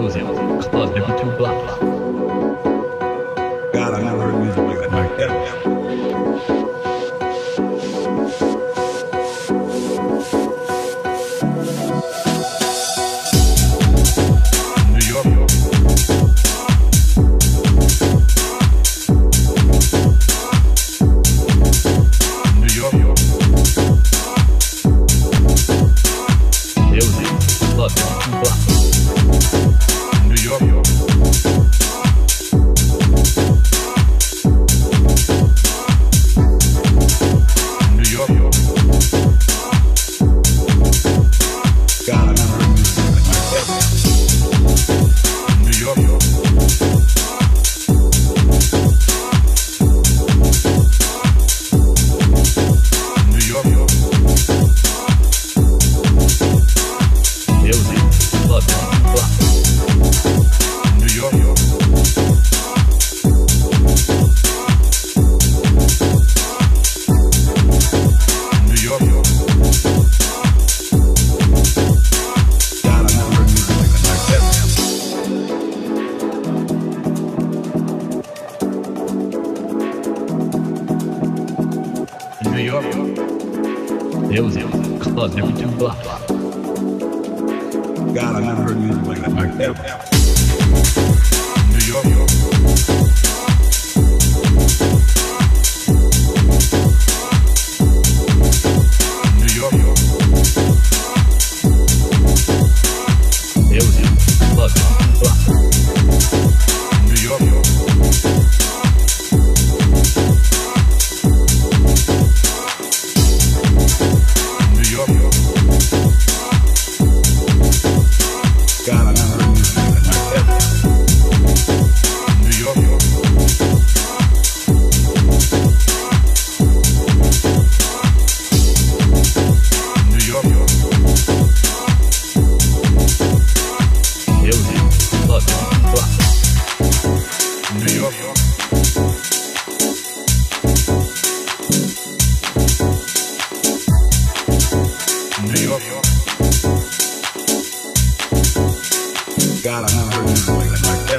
都行。God, I never heard you like that.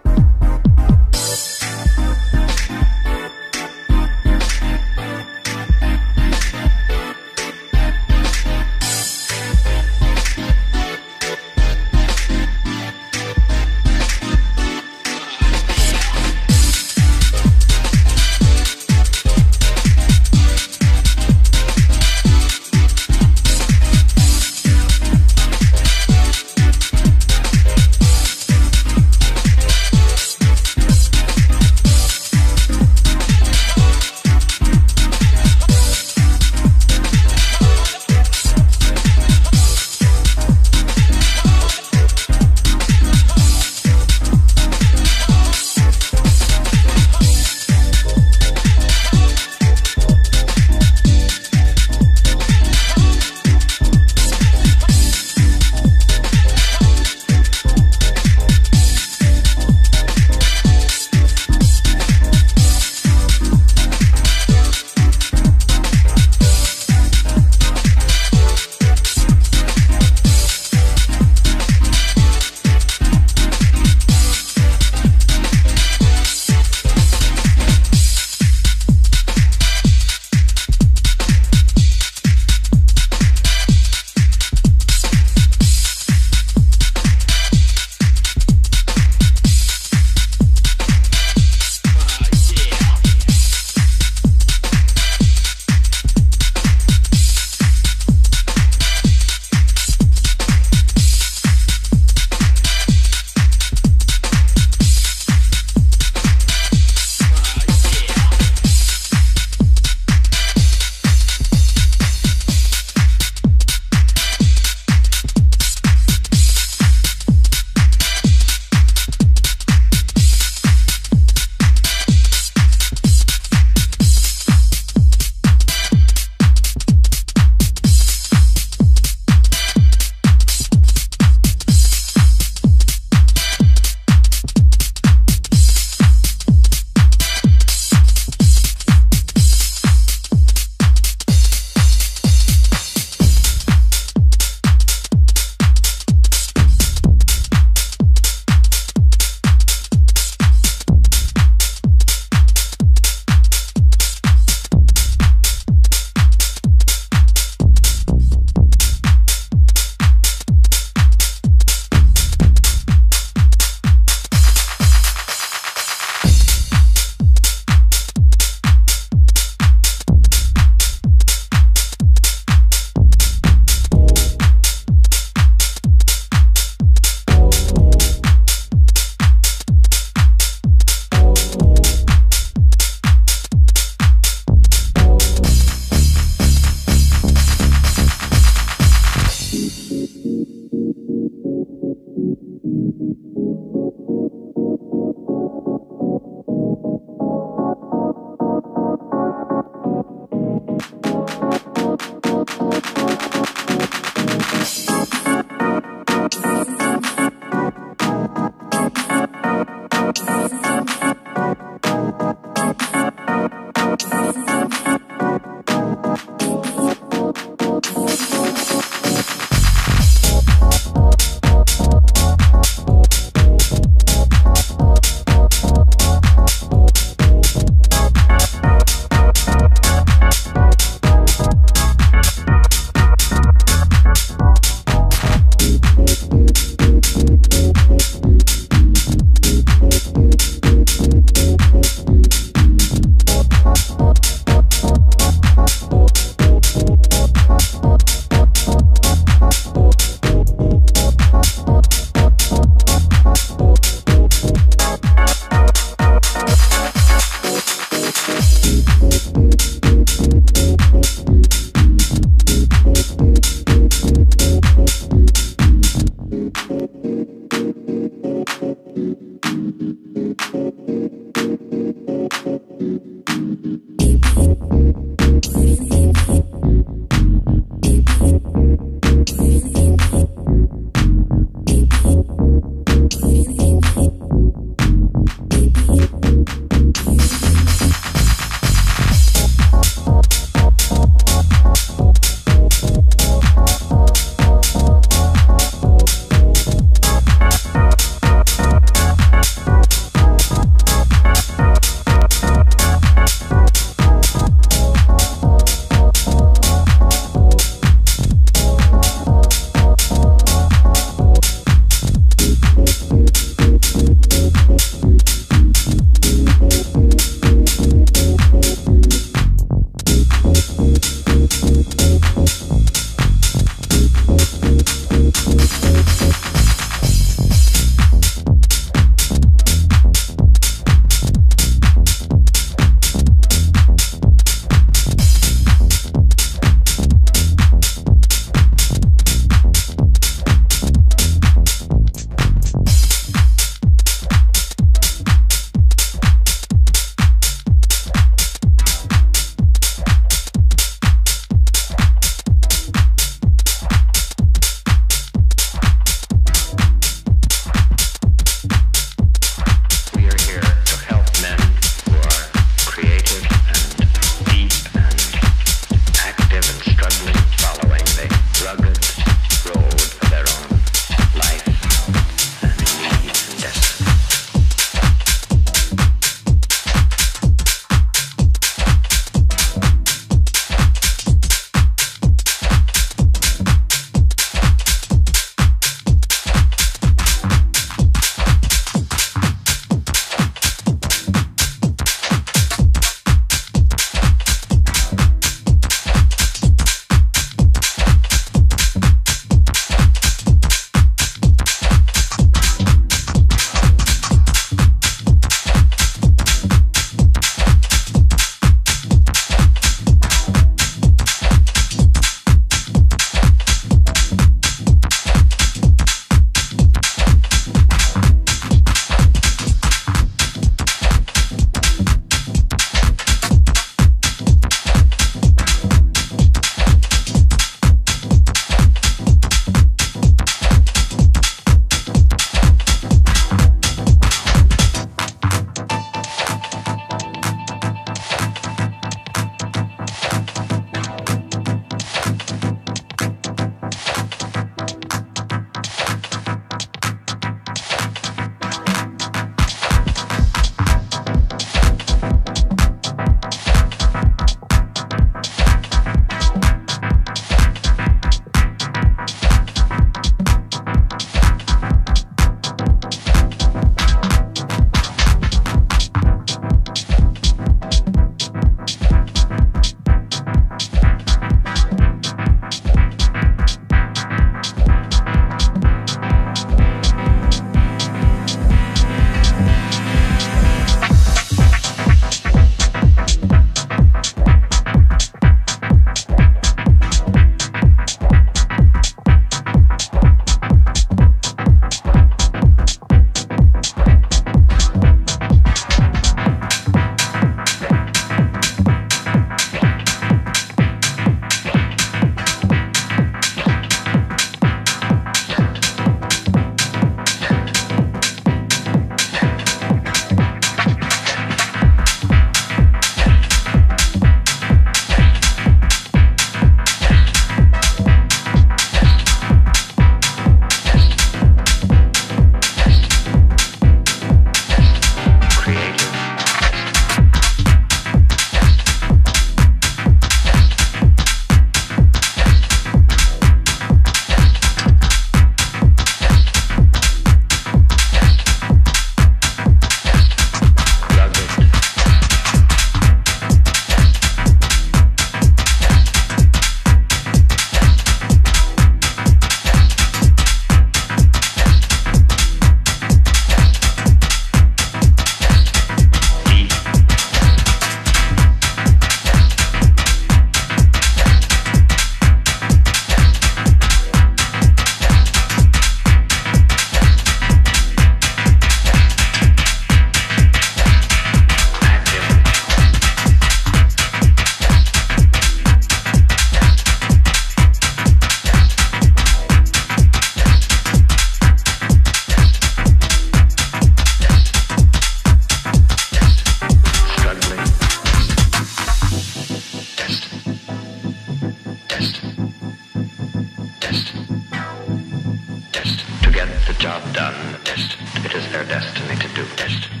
Their destiny to do. Destiny.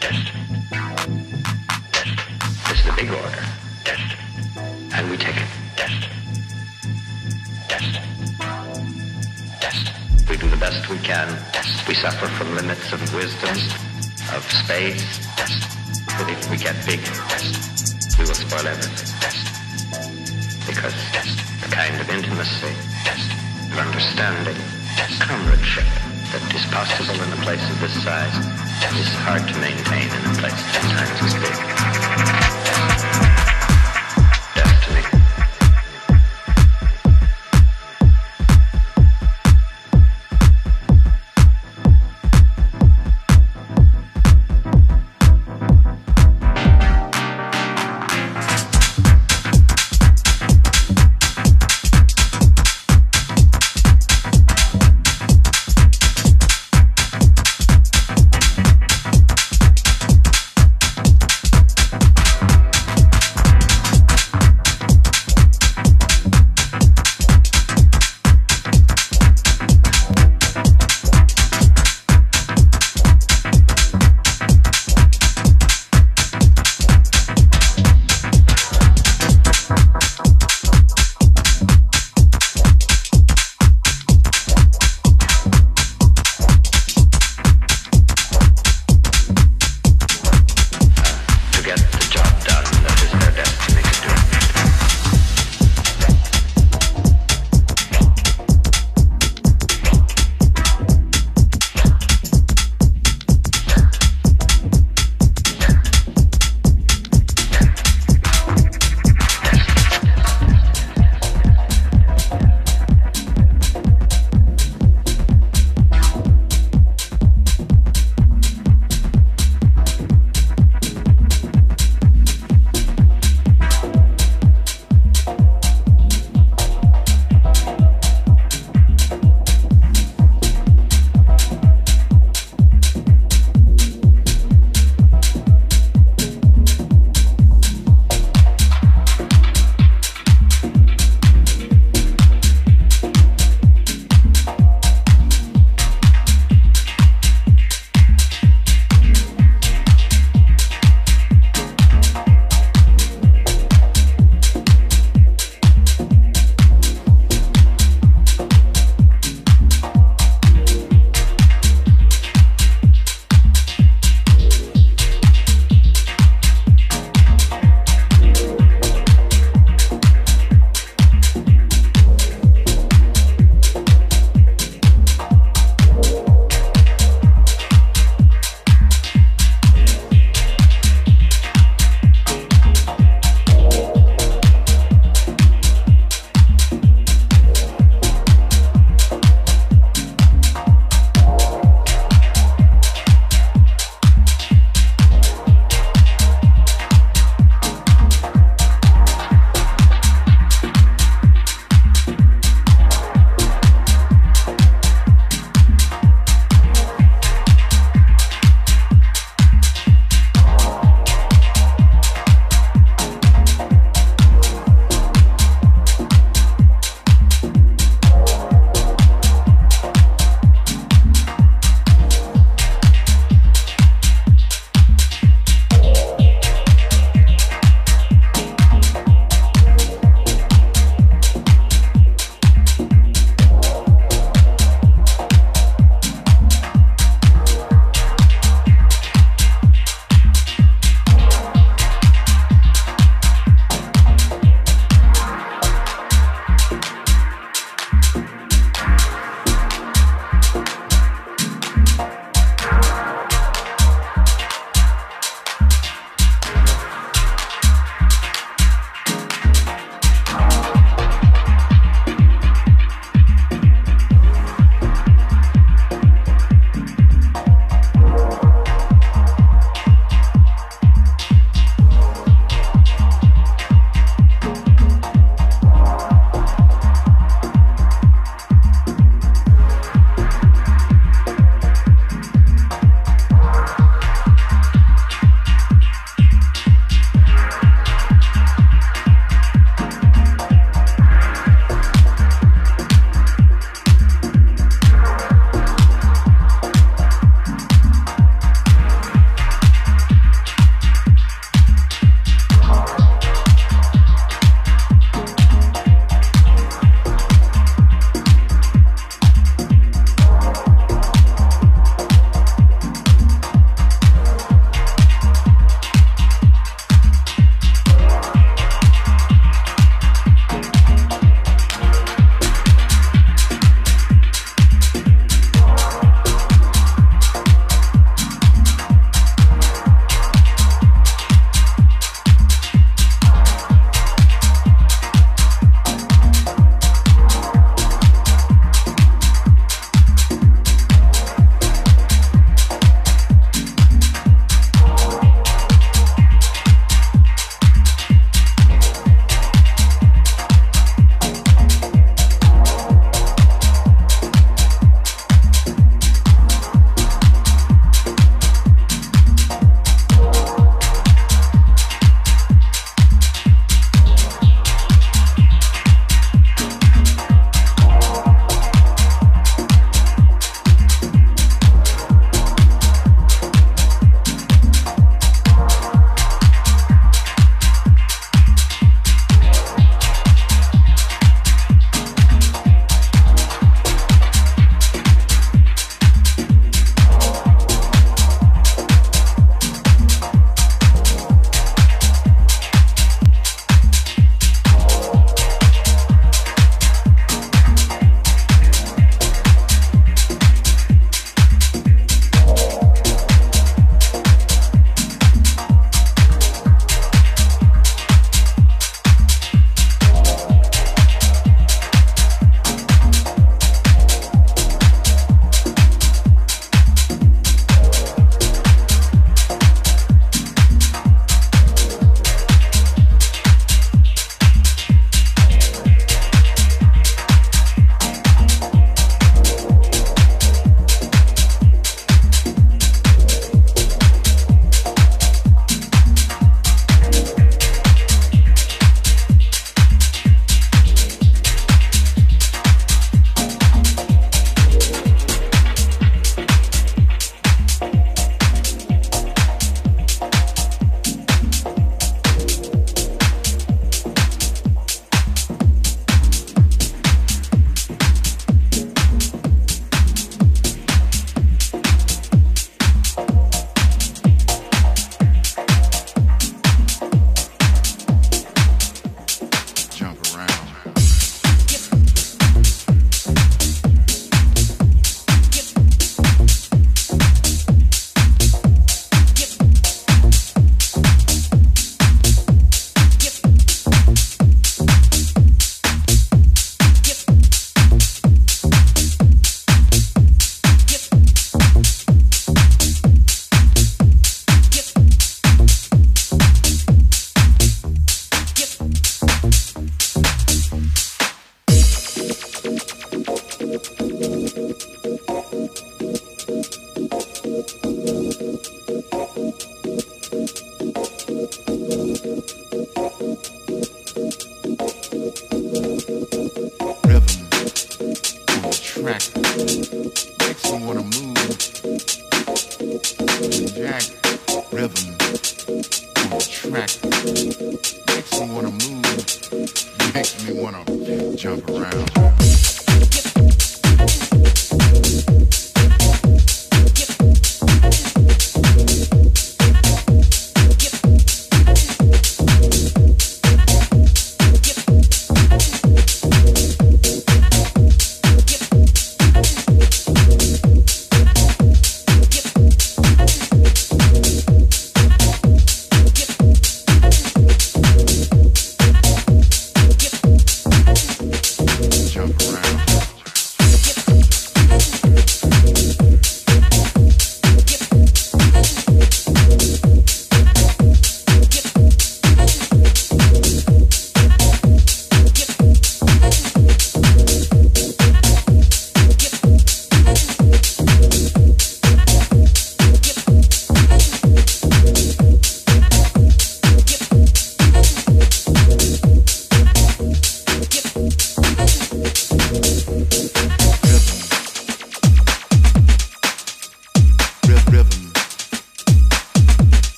Destiny. Destiny. This is the big order. Destiny. And we take it. Destiny. Destiny. We do the best we can. We suffer from limits of wisdom, of space. Destiny. But if we get big, Destiny. we will spoil everything. Destiny. Because Destiny. the kind of intimacy, Destiny. of understanding. Comradeship that is possible in a place of this size is hard to maintain in a place ten times as big.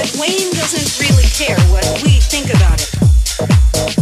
But Wayne doesn't really care what we think about it.